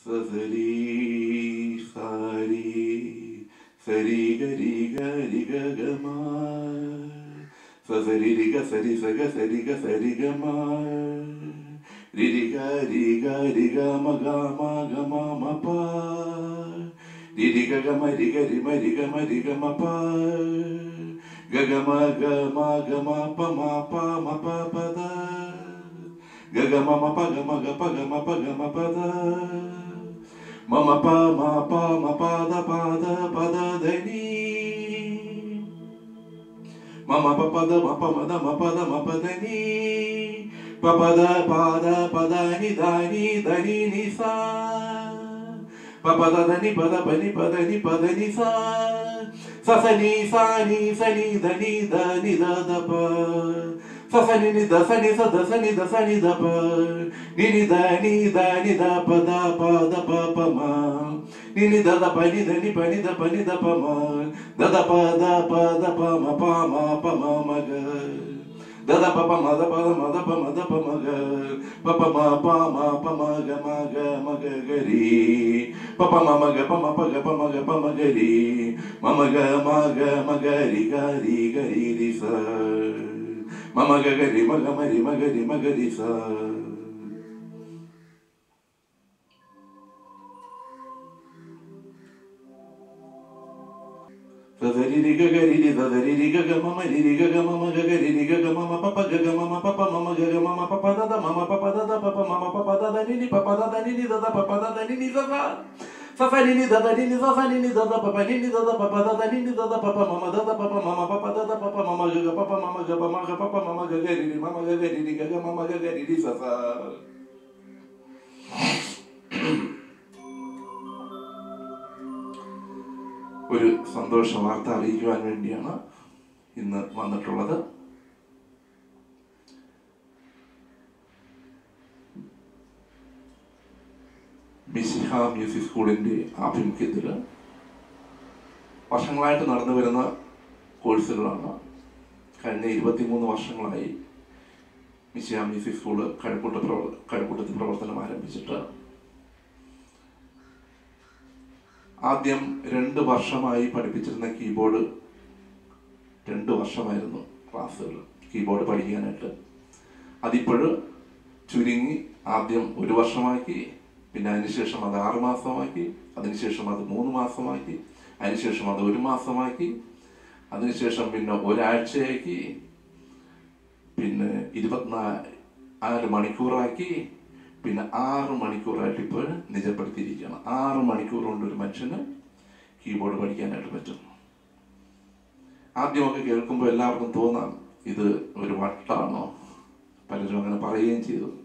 Favori, fari, fari, gari, gari, gagamar. Favori, riga, fari, faga, fari, ga, fari, gamar. Riga, riga, riga, maga, maga, mama, pa. Riga, gama, riga, rima, riga, ma, riga, ma, pa. Gaga, maga, maga, ma, pa, ma, pa, ma, pa, pa, da. Gaga, mama, pa, gama, ga, pa, gama, pa, gama, pa, da. మమ ప మా ప మ పద పద పద దని మమ ప పద మ ప మద మ పద మ పదని ప పద పాద పద ని దని దని ని సా ప పద దని పద పని పదని పదని సా ససని సాని సని దని దని ద ద ప fa fa ni ni da fa ni fa da fa ni da fa ni da pa ni ni da ni da ni da pa da pa da pa pa ma ni ni da da pa ni da ni pa ni da pa ni da pa ma da da pa da pa da pa ma pa ma pa ma ma ga da da pa pa ma da pa da ma da pa ma da pa ma ga pa pa ma pa ma pa ma ga ma gari. ma ga ga ri pa pa ma ma ga pa ma pa ga pa ma gari. pa ma ga ri ma gari gari ma ga ma ga ri ga ri ga ri ri sa మమ గగరి మగ మరి మగరి మగరి స గగరి రి గగరి రి గగరి రి గగ మమ రి రి గగ మమ గగరి రి గగ మమ పప గగ మమ పప మమ గగ మమ పప దద మమ పప దద పప మమ పప దద ని ని పప దద ని ని దద పప దద ని ని దద മ മ പ പ ദ ദദ പ പ മ മ പ പ ദ ദ നി ദദ പ പ ദ ദ നി നി ദ ദ പ പ ദ ദ നി നി ദ ദ സ സ നി നി ദ ദ നി നി സ സ നി നി ദ ദ പ പ നി നി ദ ദ പ പ ദ ദ നി നി ദ ദ പ പ മ മ ദ ദ പ പ മ മ പ പ ദ ദ പ പ മ മ ഗ ഗ പ പ മ മ ഗ പ മ ഗ പ പ മ മ ഗ ഗ രി രി മ മ ഗ ഗ രി രി ഗ ഗ മ മ ഗ ഗ രി രി സ സ ഒരു സന്തോഷ വാർത്ത അറിയിക്കുവാൻ വേണ്ടിയാണ് ഇന്ന് വന്നിട്ടുള്ളത് മിസിഹ മ്യൂസിക് സ്കൂളിന്റെ ആഭിമുഖ്യത്തിൽ വർഷങ്ങളായിട്ട് നടന്നു വരുന്ന കോഴ്സുകളാണ്. കഴിഞ്ഞ ഇരുപത്തിമൂന്ന് വർഷങ്ങളായി മിസിഹ മ്യൂസിക് സ്കൂൾ കഴക്കൂട്ട പ്രവർ കഴക്കൂട്ടത്തിൽ പ്രവർത്തനം ആരംഭിച്ചിട്ട് ആദ്യം രണ്ട് വർഷമായി പഠിപ്പിച്ചിരുന്ന കീബോർഡ് രണ്ട് വർഷമായിരുന്നു ക്ലാസ്സുകൾ കീബോർഡ് പഠിക്കാനായിട്ട്. അതിപ്പോൾ ചുരുങ്ങി ആദ്യം ഒരു വർഷമാക്കി പിന്നെ അതിനുശേഷം അത് ആറ് മാസമാക്കി അതിനുശേഷം അത് മൂന്ന് മാസമാക്കി അതിനുശേഷം അത് ഒരു മാസമാക്കി അതിനുശേഷം പിന്നെ ഒരാഴ്ചയാക്കി പിന്നെ ഇരുപത്തിനാല് മണിക്കൂറാക്കി പിന്നെ ആറ് മണിക്കൂറായിട്ട് ഇപ്പോൾ നിജപ്പെടുത്തിയിരിക്കുകയാണ്. ആറ് മണിക്കൂർ കൊണ്ട് ഒരു മനുഷ്യന് കീബോർഡ് പഠിക്കാനായിട്ട് പറ്റും. ആദ്യമൊക്കെ കേൾക്കുമ്പോൾ എല്ലാവർക്കും തോന്നാം ഇത് ഒരു വട്ടാണോ? പലരും അങ്ങനെ പറയുകയും ചെയ്തു.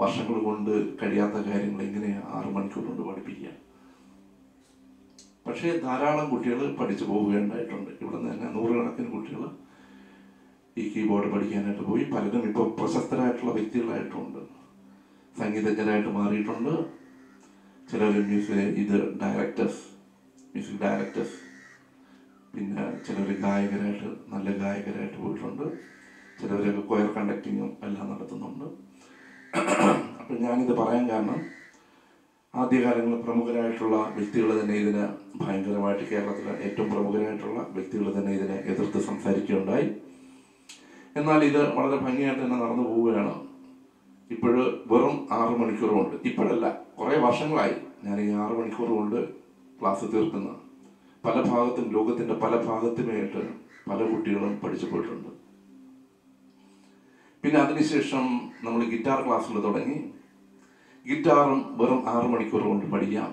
വർഷങ്ങൾ കൊണ്ട് കഴിയാത്ത കാര്യങ്ങൾ എങ്ങനെ ആറു മണിക്കൂർ കൊണ്ട് പഠിപ്പിക്കുക? പക്ഷേ ധാരാളം കുട്ടികൾ പഠിച്ചു പോവുകയുണ്ടായിട്ടുണ്ട്. ഇവിടെ നിന്ന് തന്നെ നൂറുകണക്കിന് കുട്ടികൾ ഈ കീബോർഡ് പഠിക്കാനായിട്ട് പോയി. പലരും ഇപ്പോൾ പ്രശസ്തരായിട്ടുള്ള വ്യക്തികളായിട്ടുണ്ട്. സംഗീതജ്ഞരായിട്ട് മാറിയിട്ടുണ്ട്. ചിലർ മ്യൂസിക് ഇത് ഡയറക്ടേഴ്സ് മ്യൂസിക് ഡയറക്ടേഴ്സ്. പിന്നെ ചിലർ ഗായകരായിട്ട് നല്ല ഗായകരായിട്ട് പോയിട്ടുണ്ട്. ചിലവരൊക്കെ കൊയർ കണ്ടക്ടിങ്ങും എല്ലാം നടത്തുന്നുണ്ട്. അപ്പം ഞാനിത് പറയാൻ കാരണം ആദ്യകാലങ്ങളിൽ പ്രമുഖരായിട്ടുള്ള വ്യക്തികൾ തന്നെ ഇതിന് ഭയങ്കരമായിട്ട് കേരളത്തിലെ ഏറ്റവും പ്രമുഖരായിട്ടുള്ള വ്യക്തികൾ തന്നെ ഇതിനെ എതിർത്ത് സംസാരിക്കുകയുണ്ടായി. എന്നാൽ ഇത് വളരെ ഭംഗിയായിട്ട് തന്നെ നടന്നു പോവുകയാണ്. ഇപ്പോഴ് വെറും ആറ് മണിക്കൂർ കൊണ്ട് ഇപ്പോഴല്ല കുറേ വർഷങ്ങളായി ഞാൻ ഈ ആറ് മണിക്കൂർ കൊണ്ട് ക്ലാസ് തീർക്കുന്നത് പല ഭാഗത്തും ലോകത്തിന്റെ പല ഭാഗത്തുമായിട്ട് പല കുട്ടികളും പഠിച്ചു പോയിട്ടുണ്ട്. പിന്നെ അതിനുശേഷം നമ്മൾ ഗിറ്റാർ ക്ലാസ്സുകൾ തുടങ്ങി. ഗിറ്റാറും വെറും ആറ് മണിക്കൂർ കൊണ്ട് പഠിക്കാം.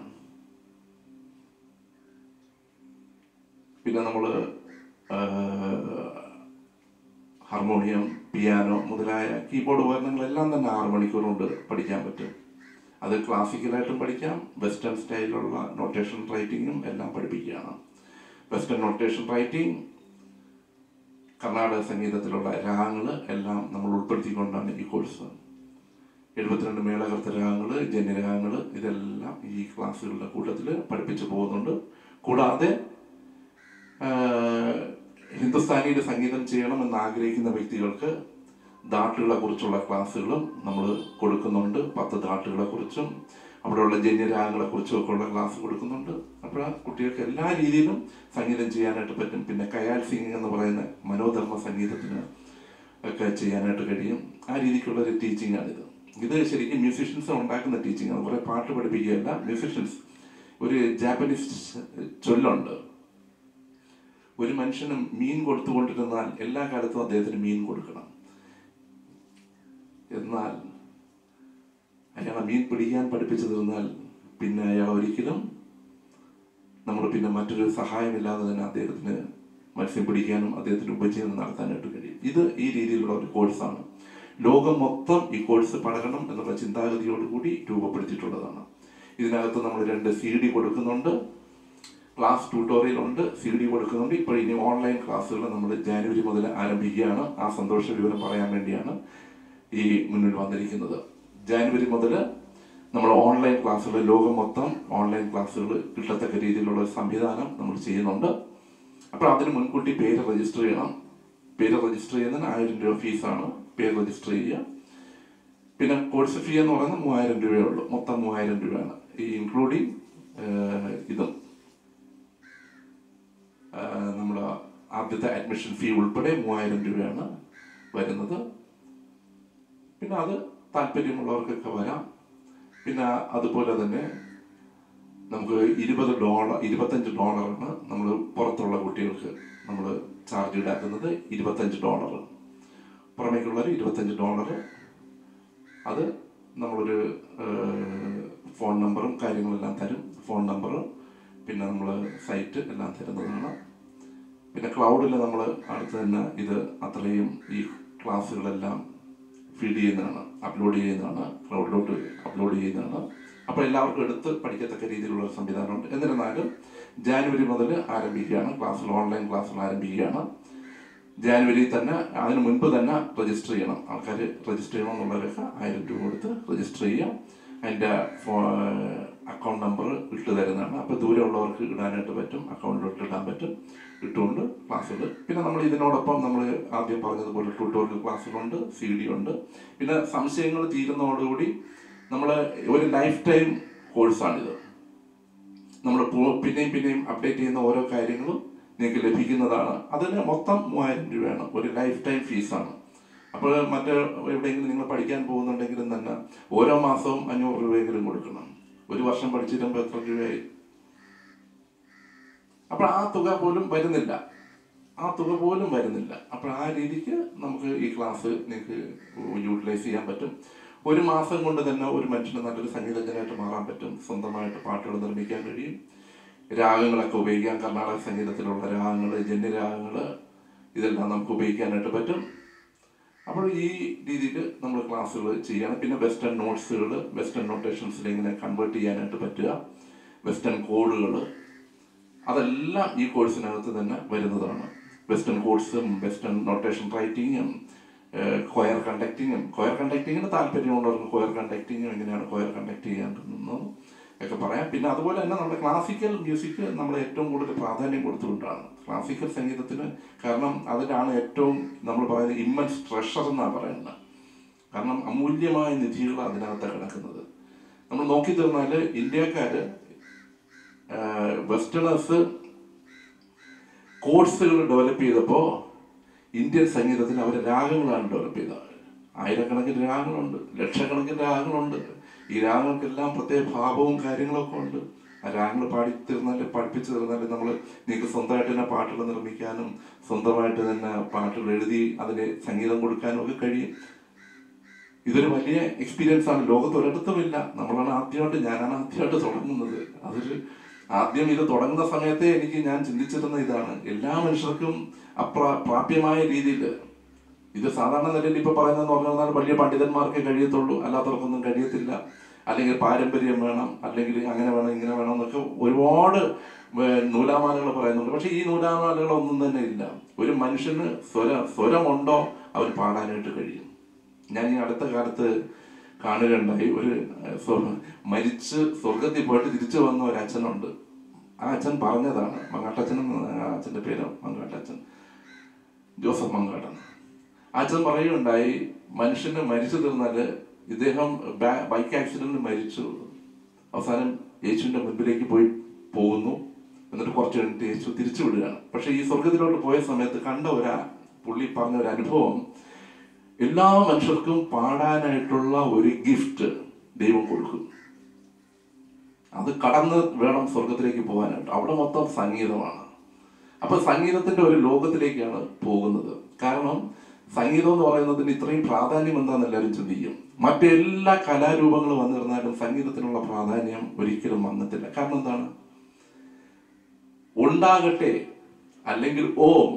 പിന്നെ നമ്മൾ ഹാർമോണിയം പിയാനോ മുതലായ കീബോർഡ് ഉപകരണങ്ങളെല്ലാം തന്നെ ആറ് മണിക്കൂർ കൊണ്ട് പഠിക്കാൻ പറ്റും. അത് ക്ലാസിക്കലായിട്ടും പഠിക്കാം. വെസ്റ്റേൺ സ്റ്റൈലിലുള്ള നൊട്ടേഷൻ റൈറ്റിങ്ങും എല്ലാം പഠിപ്പിക്കുകയാണ്. വെസ്റ്റേൺ നൊട്ടേഷൻ റൈറ്റിംഗ് കർണാടക സംഗീതത്തിലുള്ള രാഗങ്ങൾ എല്ലാം നമ്മൾ ഉൾപ്പെടുത്തിക്കൊണ്ടാണ് ഈ കോഴ്സ് എഴുപത്തിരണ്ട് മേളകർത്ത രാഗങ്ങൾ ജന്യരാഗങ്ങൾ ഇതെല്ലാം ഈ ക്ലാസ്സുകളുടെ കൂട്ടത്തിൽ പഠിപ്പിച്ചു പോകുന്നുണ്ട്. കൂടാതെ ഹിന്ദുസ്ഥാനിയുടെ സംഗീതം ചെയ്യണമെന്ന് ആഗ്രഹിക്കുന്ന വ്യക്തികൾക്ക് ദാട്ടുകളെ കുറിച്ചുള്ള ക്ലാസ്സുകളും നമ്മൾ കൊടുക്കുന്നുണ്ട്. പത്ത് ദാട്ടുകളെ കുറിച്ചും അവിടെയുള്ള ജന്യരാഗങ്ങളെ കുറിച്ചും ഒക്കെ ഉള്ള ക്ലാസ് കൊടുക്കുന്നുണ്ട്. അപ്പോൾ ആ കുട്ടികൾക്ക് എല്ലാ രീതിയിലും സംഗീതം ചെയ്യാനായിട്ട് പറ്റും. പിന്നെ കയാൽ സിംഗിങ് എന്ന് പറയുന്ന മനോധർമ്മ സംഗീതത്തിന് ഒക്കെ ചെയ്യാനായിട്ട് കഴിയും. ആ രീതിക്കുള്ള ഒരു ടീച്ചിങ് ആണിത്. ഇത് ശരിക്കും മ്യൂസിഷ്യൻസ് ഉണ്ടാക്കുന്ന ടീച്ചിങ് ആണ്. കുറെ പാട്ട് പഠിപ്പിക്കുകയല്ല മ്യൂസിഷ്യൻസ് ഒരു ജാപ്പനീസ് ചൊല്ലുണ്ട്. ഒരു മനുഷ്യന് മീൻ കൊടുത്തുകൊണ്ടിരുന്നാൽ എല്ലാ കാലത്തും അദ്ദേഹത്തിന് മീൻ കൊടുക്കണം. എന്നാൽ അയാളെ മീൻ പിടിക്കാൻ പഠിപ്പിച്ചു തന്നാൽ പിന്നെ അയാൾ ഒരിക്കലും നമ്മൾ പിന്നെ മറ്റൊരു സഹായമില്ലാതെ തന്നെ അദ്ദേഹത്തിന് മത്സ്യം പിടിക്കാനും അദ്ദേഹത്തിന് ഉപജീവനം നടത്താനായിട്ട് കഴിയും. ഇത് ഈ രീതിയിലുള്ള ഒരു കോഴ്സാണ്. ലോകം മൊത്തം ഈ കോഴ്സ് പഠനം എന്നുള്ള ചിന്താഗതിയോടുകൂടി രൂപപ്പെടുത്തിയിട്ടുള്ളതാണ്. ഇതിനകത്ത് നമ്മൾ രണ്ട് സി ഡി കൊടുക്കുന്നുണ്ട്. ക്ലാസ് ട്യൂട്ടോറിയൽ ഉണ്ട് സി ഡി കൊടുക്കുന്നുണ്ട്. ഇപ്പോൾ ഇനി ഓൺലൈൻ ക്ലാസ്സുകൾ നമ്മൾ ജാനുവരി മുതൽ ആരംഭിക്കുകയാണ്. ആ സന്തോഷ വിവരം പറയാൻ വേണ്ടിയാണ് ഈ മുന്നിൽ വന്നിരിക്കുന്നത്. ജാനുവരി മുതൽ നമ്മൾ ഓൺലൈൻ ക്ലാസ്സുകൾ ലോകം മൊത്തം ഓൺലൈൻ ക്ലാസ്സുകൾ കിട്ടത്തക്ക രീതിയിലുള്ള ഒരു സംവിധാനം നമ്മൾ ചെയ്യുന്നുണ്ട്. അപ്പോൾ അതിന് മുൻകൂട്ടി പേര് രജിസ്റ്റർ ചെയ്യണം. പേര് രജിസ്റ്റർ ചെയ്യുന്നതിന് ആയിരം രൂപ ഫീസാണ് പേര് രജിസ്റ്റർ ചെയ്യുക. പിന്നെ കോഴ്സ് ഫീ എന്ന് പറയുന്നത് മൂവായിരം രൂപയേ ഉള്ളൂ. മൊത്തം മൂവായിരം രൂപയാണ്. ഈ ഇൻക്ലൂഡിങ് ഇതും. നമ്മൾ ആദ്യത്തെ അഡ്മിഷൻ ഫീ ഉൾപ്പെടെ മൂവായിരം രൂപയാണ് വരുന്നത്. പിന്നെ അത് താല്പര്യമുള്ളവർക്കൊക്കെ വരാം. പിന്നെ അതുപോലെ തന്നെ നമുക്ക് ഇരുപത് ഡോളർ ഇരുപത്തഞ്ച് ഡോളറാണ് നമ്മൾ പുറത്തുള്ള കുട്ടികൾക്ക് നമ്മൾ ചാർജ് ഈടാക്കുന്നത് ഇരുപത്തഞ്ച് ഡോളർ പുറമേക്കുള്ളവർ ഇരുപത്തഞ്ച് ഡോളർ അത് നമ്മളൊരു ഫോൺ നമ്പറും കാര്യങ്ങളെല്ലാം തരും. ഫോൺ നമ്പർ പിന്നെ നമ്മൾ സൈറ്റ് എല്ലാം തരുന്നതാണ്. പിന്നെ ക്ലൗഡിൽ നമ്മൾ അടുത്ത് തന്നെ ഇത് അത്രയും ഈ ക്ലാസ്സുകളെല്ലാം ഫീഡ് ചെയ്യുന്നതാണ്. അപ്ലോഡ് ചെയ്യുന്നതാണ് ക്ലൗഡിലോട്ട് അപ്ലോഡ് ചെയ്യുന്നതാണ്. അപ്പോൾ എല്ലാവർക്കും എടുത്ത് പഠിക്കത്തക്ക രീതിയിലുള്ള സംവിധാനമുണ്ട്. എന്നിരുന്നാലും ജാനുവരി മുതൽ ആരംഭിക്കുകയാണ്. ക്ലാസ്സുകൾ ഓൺലൈൻ ക്ലാസ്സുകൾ ആരംഭിക്കുകയാണ്. ജാനുവരിയിൽ തന്നെ അതിന് മുൻപ് തന്നെ രജിസ്റ്റർ ചെയ്യണം. ആൾക്കാർ രജിസ്റ്റർ ചെയ്യണം എന്നുള്ളവരൊക്കെ ആയിരം രൂപ കൊടുത്ത് രജിസ്റ്റർ ചെയ്യുക. അതിന്റെ അക്കൗണ്ട് നമ്പർ ഇട്ട് തരുന്നതാണ്. അപ്പോൾ ദൂരമുള്ളവർക്ക് ഇടാനായിട്ട് പറ്റും അക്കൗണ്ടിലോട്ട് ഇടാൻ പറ്റും. ഇട്ടുകൊണ്ട് ക്ലാസ്സുകൾ പിന്നെ നമ്മൾ ഇതിനോടൊപ്പം നമ്മൾ ആദ്യം പറഞ്ഞതുപോലെ ട്യൂട്ടോറിയൽ ക്ലാസ്സുകളുണ്ട് സി ഡി ഉണ്ട്. പിന്നെ സംശയങ്ങൾ തീരുന്നതോടുകൂടി നമ്മൾ ഒരു ലൈഫ് ടൈം കോഴ്സാണിത് നമ്മൾ പിന്നെയും പിന്നെയും അപ്ഡേറ്റ് ചെയ്യുന്ന ഓരോ കാര്യങ്ങളും നിങ്ങൾക്ക് ലഭിക്കുന്നതാണ്. അതിന് മൊത്തം മൂവായിരം രൂപയാണ്. ഒരു ലൈഫ് ടൈം ഫീസാണ് അപ്പോൾ മറ്റേ എവിടെയെങ്കിലും നിങ്ങൾ പഠിക്കാൻ പോകുന്നുണ്ടെങ്കിലും തന്നെ ഓരോ മാസവും അഞ്ഞൂറ് രൂപയെങ്കിലും കൊടുക്കണം. ഒരു വർഷം പഠിച്ചിരുമ്പോൾ എത്ര രൂപയായി? അപ്പോൾ ആ തുക പോലും വരുന്നില്ല. ആ തുക പോലും വരുന്നില്ല. അപ്പോൾ ആ രീതിക്ക് നമുക്ക് ഈ ക്ലാസ് നിങ്ങൾക്ക് യൂട്ടിലൈസ് ചെയ്യാൻ പറ്റും. ഒരു മാസം കൊണ്ട് തന്നെ ഒരു മനുഷ്യന് നല്ലൊരു സംഗീതജ്ഞനായിട്ട് മാറാൻ പറ്റും. സ്വന്തമായിട്ട് പാട്ടുകൾ നിർമ്മിക്കാൻ കഴിയും. രാഗങ്ങളൊക്കെ ഉപയോഗിക്കാം. കർണാടക സംഗീതത്തിലുള്ള രാഗങ്ങൾ ജന്യരാഗങ്ങൾ ഇതെല്ലാം നമുക്ക് ഉപയോഗിക്കാനായിട്ട് പറ്റും. അപ്പോൾ ഈ രീതിയിൽ നമ്മൾ ക്ലാസ്സുകൾ ചെയ്യുകയാണ് പിന്നെ വെസ്റ്റേൺ നോട്ട്സുകൾ വെസ്റ്റേൺ നൊട്ടേഷൻസിൽ ഇങ്ങനെ കൺവേർട്ട് ചെയ്യാനായിട്ട് പറ്റുക. വെസ്റ്റേൺ കോഡുകൾ അതെല്ലാം ഈ കോഴ്സിനകത്ത് തന്നെ വരുന്നതാണ്. വെസ്റ്റേൺ കോഡ്സും വെസ്റ്റേൺ നൊട്ടേഷൻ റൈറ്റിങ്ങും കൊയർ കണ്ടക്ടിങ്ങും കൊയർ കണ്ടക്ടിങ്ങിന് താല്പര്യമുള്ളവർക്ക് കൊയർ കണ്ടക്ടിങ്ങും എങ്ങനെയാണ് കൊയർ കണ്ടക്ട് ചെയ്യാണ്ടെന്നും ഒക്കെ പറയാം. പിന്നെ അതുപോലെ തന്നെ നമ്മുടെ ക്ലാസിക്കൽ മ്യൂസിക് നമ്മൾ ഏറ്റവും കൂടുതൽ പ്രാധാന്യം കൊടുത്തുകൊണ്ടാണ്. ക്ലാസിക്കൽ സംഗീതത്തിന് കാരണം അതിലാണ് ഏറ്റവും നമ്മൾ പറയുന്നത് ഇമ്മൻസ് ട്രഷർ എന്നാണ് പറയുന്നത്. കാരണം അമൂല്യമായ നിധികൾ അതിനകത്ത് കിടക്കുന്നത്. നമ്മൾ നോക്കി തീർന്നാൽ ഇന്ത്യക്കാർ വെസ്റ്റേണേഴ്സ് കോഴ്സുകൾ ഡെവലപ്പ് ചെയ്തപ്പോൾ ഇന്ത്യൻ സംഗീതത്തിന് അവർ രാഗങ്ങളാണ് ഡെവലപ്പ് ചെയ്തത്. ആയിരക്കണക്കിന് രാഗങ്ങളുണ്ട് ലക്ഷക്കണക്കിന് രാഗങ്ങളുണ്ട്. ഈ രാഗങ്ങൾക്കെല്ലാം പ്രത്യേക ഭാവവും കാര്യങ്ങളൊക്കെ ഉണ്ട്. ആ രാഗങ്ങൾ പാടി തീർന്നാലും പഠിപ്പിച്ചു തീർന്നാലും നമ്മൾ നിങ്ങൾക്ക് സ്വന്തമായിട്ട് തന്നെ പാട്ടുകൾ നിർമ്മിക്കാനും സ്വന്തമായിട്ട് തന്നെ പാട്ടുകൾ എഴുതി അതിന് സംഗീതം കൊടുക്കാനും ഒക്കെ കഴിയും. ഇതൊരു വലിയ എക്സ്പീരിയൻസ് ആണ്. ലോകത്ത് ഒരിടത്തുമില്ല. നമ്മളാണ് ആദ്യമായിട്ട് ഞാനാണ് ആദ്യമായിട്ട് തുടങ്ങുന്നത്. അതൊരു ആദ്യം ഇത് തുടങ്ങുന്ന സമയത്തെ എനിക്ക് ഞാൻ ചിന്തിച്ചിരുന്ന ഇതാണ്. എല്ലാ മനുഷ്യർക്കും അപ്രാ പ്രാപ്യമായ രീതിയിൽ ഇത് സാധാരണ നിലയിൽ ഇപ്പൊ പറയുന്നതെന്ന് പറഞ്ഞാൽ വലിയ പണ്ഡിതന്മാർക്കേ കഴിയത്തുള്ളൂ. അല്ലാത്തവർക്കൊന്നും കഴിയത്തില്ല. അല്ലെങ്കിൽ പാരമ്പര്യം വേണം. അല്ലെങ്കിൽ അങ്ങനെ വേണം ഇങ്ങനെ വേണം എന്നൊക്കെ ഒരുപാട് നൂലാമാലകൾ പറയുന്നുണ്ട്. പക്ഷെ ഈ നൂലാമാലകളൊന്നും തന്നെ ഇല്ല. ഒരു മനുഷ്യന് സ്വര സ്വരമുണ്ടോ അവൻ പാടാനായിട്ട് കഴിയും. ഞാൻ ഈ അടുത്ത കാലത്ത് കാണുകയുണ്ടായി. ഒരു മരിച്ച് സ്വർഗത്തിൽ പോയിട്ട് തിരിച്ചു വന്ന ഒരു അച്ഛനുണ്ട് ആ അച്ഛൻ പറഞ്ഞതാണ്. മങ്ങാട്ടച്ഛൻ അച്ഛന്റെ പേര് മങ്ങാട്ടച്ഛൻ ജോസഫ് മങ്ങാട്ടൻ അച്ഛൻ പറയുകയുണ്ടായി മനുഷ്യന് മരിച്ചു തീർന്നാൽ ഇദ്ദേഹം ബൈക്ക് ആക്സിഡന്റിൽ മരിച്ചു. അവസാനം യേശുവിന്റെ മുൻപിലേക്ക് പോയി പോകുന്നു. എന്നിട്ട് കുറച്ച് കഴിഞ്ഞിട്ട് യേശു തിരിച്ചു വിടുകയാണ്. പക്ഷെ ഈ സ്വർഗത്തിലോട്ട് പോയ സമയത്ത് കണ്ട ഒരു പുള്ളി പറഞ്ഞ ഒരു അനുഭവം എല്ലാ മനുഷ്യർക്കും പാടാനായിട്ടുള്ള ഒരു ഗിഫ്റ്റ് ദൈവം കൊടുക്കും അത് കടന്ന് വേണം സ്വർഗത്തിലേക്ക് പോകാനായിട്ട്. അവിടെ മൊത്തം സംഗീതമാണ്. അപ്പൊ സംഗീതത്തിന്റെ ഒരു ലോകത്തിലേക്കാണ് പോകുന്നത്. കാരണം സംഗീതം എന്ന് പറയുന്നതിന് ഇത്രയും പ്രാധാന്യം എന്താണെന്ന് എല്ലാവരും ചിന്തിക്കും. മറ്റെല്ലാ കലാരൂപങ്ങളും വന്നിരുന്നാലും സംഗീതത്തിനുള്ള പ്രാധാന്യം ഒരിക്കലും വന്നിട്ടില്ല. കാരണം എന്താണ്? ഉണ്ടാകട്ടെ അല്ലെങ്കിൽ ഓം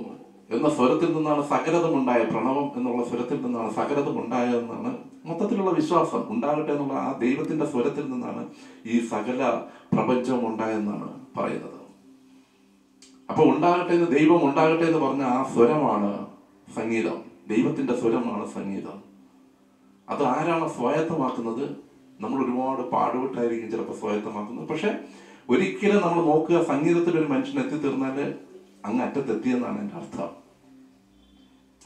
എന്ന സ്വരത്തിൽ നിന്നാണ് സകലതം ഉണ്ടായ പ്രണവം എന്നുള്ള സ്വരത്തിൽ നിന്നാണ് സകലതം ഉണ്ടായതെന്നാണ് മൊത്തത്തിലുള്ള വിശ്വാസം. ഉണ്ടാകട്ടെ എന്നുള്ള ആ ദൈവത്തിന്റെ സ്വരത്തിൽ നിന്നാണ് ഈ സകല പ്രപഞ്ചം ഉണ്ടായെന്നാണ് പറയുന്നത്. അപ്പൊ ഉണ്ടാകട്ടെ എന്ന് ദൈവം ഉണ്ടാകട്ടെ എന്ന് പറഞ്ഞ ആ സ്വരമാണ് സംഗീതം. ദൈവത്തിന്റെ സ്വരമാണ് സംഗീതം. അത് ആരാണ് സ്വായത്തമാക്കുന്നത്? നമ്മൾ ഒരുപാട് പാടുപെട്ടായിരിക്കും ചിലപ്പോൾ സ്വായത്തമാക്കുന്നത്. പക്ഷെ ഒരിക്കലും നമ്മൾ നോക്കുക സംഗീതത്തിൽ ഒരു മനുഷ്യൻ എത്തിത്തീർന്നാൽ അങ്ങ് അറ്റത്തെത്തിയെന്നാണ് എന്റെ അർത്ഥം.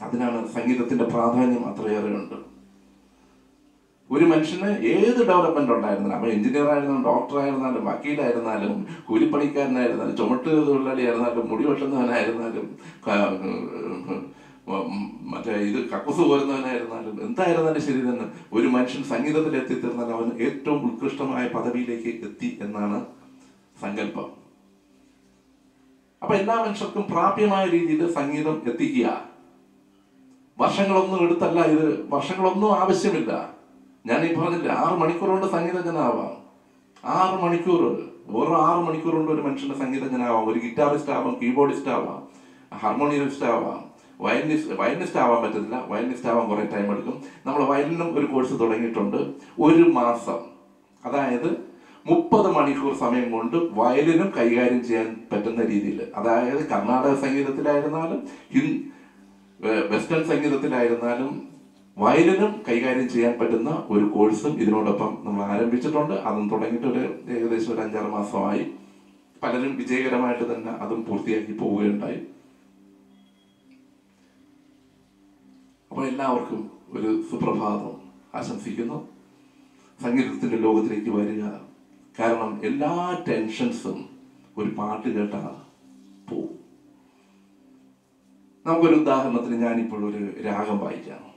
അതിനാണ് സംഗീതത്തിന്റെ പ്രാധാന്യം അത്രയേറെ ഉണ്ട്. ഒരു മനുഷ്യന് ഏത് ഡെവലപ്മെന്റ് ഉണ്ടായിരുന്നാലും അവൻ എഞ്ചിനീയർ ആയിരുന്നാലും ഡോക്ടർ ആയിരുന്നാലും വക്കീലായിരുന്നാലും കൂലിപ്പണിക്കാരനായിരുന്നാലും ചുമട്ട് തൊഴിലാളി ആയിരുന്നാലും മുടി വെട്ടുന്നവനായിരുന്നാലും മറ്റേ ഇത് കക്കൂസ് കോരുന്നവനായിരുന്നാലും എന്തായിരുന്നാലും ശരി തന്നെ. ഒരു മനുഷ്യൻ സംഗീതത്തിൽ എത്തിത്തീർന്നാൽ അവൻ ഏറ്റവും ഉത്കൃഷ്ടമായ പദവിയിലേക്ക് എത്തി എന്നാണ് സങ്കല്പം. അപ്പൊ എല്ലാ മനുഷ്യർക്കും പ്രാപ്യമായ രീതിയിൽ സംഗീതം എത്തിക്കുക. വർഷങ്ങളൊന്നും എടുത്തല്ല ഇത് വർഷങ്ങളൊന്നും ആവശ്യമില്ല. ഞാൻ ഈ പറഞ്ഞില്ല ആറ് മണിക്കൂർ കൊണ്ട് സംഗീതജ്ഞനാവാം. ആറ് മണിക്കൂർ ഓരോ ആറ് മണിക്കൂർ കൊണ്ട് ഒരു മനുഷ്യന്റെ സംഗീതജ്ഞനാവാം. ഒരു ഗിറ്റാറിസ്റ്റ് ആവാം കീബോർഡിസ്റ്റ് ആവാം ഹാർമോണിയമിസ്റ്റ് ആവാം വയലിനിസ്റ്റ് വയലിനിസ്റ്റ് ആവാൻ പറ്റത്തില്ല വയലിനിസ്റ്റ് ആവാൻ കുറേ ടൈം എടുക്കും. നമ്മൾ വയലിനും ഒരു കോഴ്സ് തുടങ്ങിയിട്ടുണ്ട്. ഒരു മാസം. അതായത് മുപ്പത് മണിക്കൂർ സമയം കൊണ്ട് വയലിനും കൈകാര്യം ചെയ്യാൻ പറ്റുന്ന രീതിയിൽ അതായത് കർണാടക സംഗീതത്തിലായിരുന്നാലും വെസ്റ്റേൺ സംഗീതത്തിലായിരുന്നാലും വയലിനും കൈകാര്യം ചെയ്യാൻ പറ്റുന്ന ഒരു കോഴ്സും ഇതിനോടൊപ്പം നമ്മൾ ആരംഭിച്ചിട്ടുണ്ട്. അതും തുടങ്ങിയിട്ട് ഒരു ഏകദേശം ഒരു അഞ്ചാറ് മാസമായി. പലരും വിജയകരമായിട്ട് തന്നെ അതും പൂർത്തിയാക്കി പോവുകയുണ്ടായി. അപ്പോൾ എല്ലാവർക്കും ഒരു സുപ്രഭാതം ആശംസിക്കുന്നു. സംഗീതത്തിന്റെ ലോകത്തിലേക്ക് വരിക. കാരണം എല്ലാ ടെൻഷൻസും ഒരു പാട്ട് കേട്ടാ പോവും. നമുക്കൊരു ഉദാഹരണത്തിന് ഞാനിപ്പോൾ ഒരു രാഗം വായിക്കാം.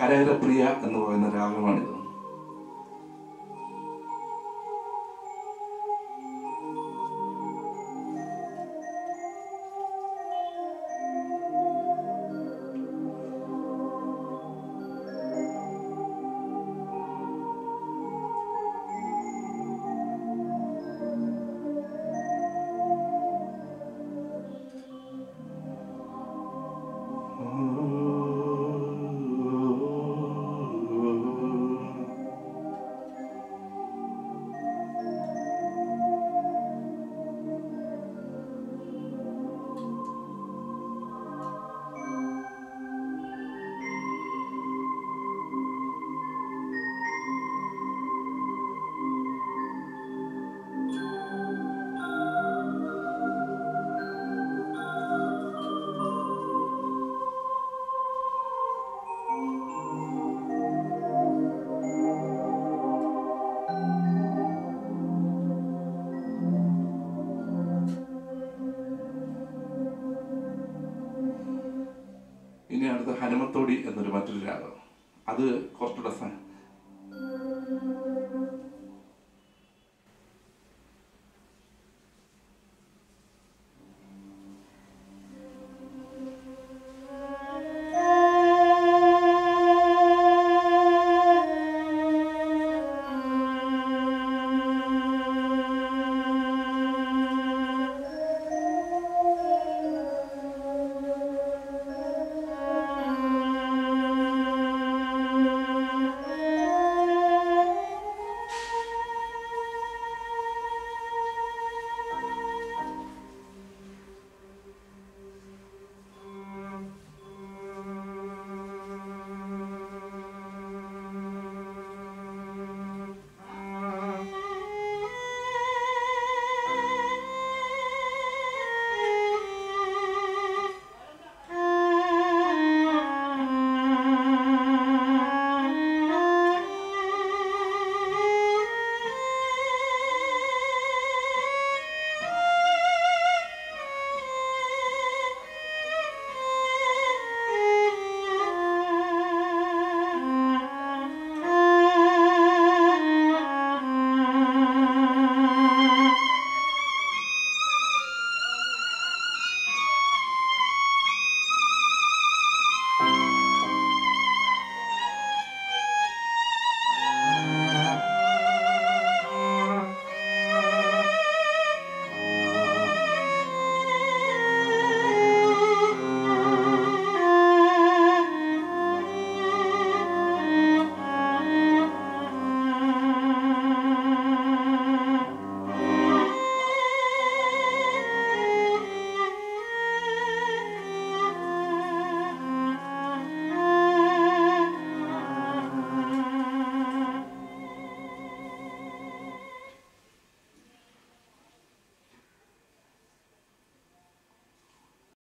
കരകരപ്രിയ എന്ന് പറയുന്ന രാഗമാണിത്.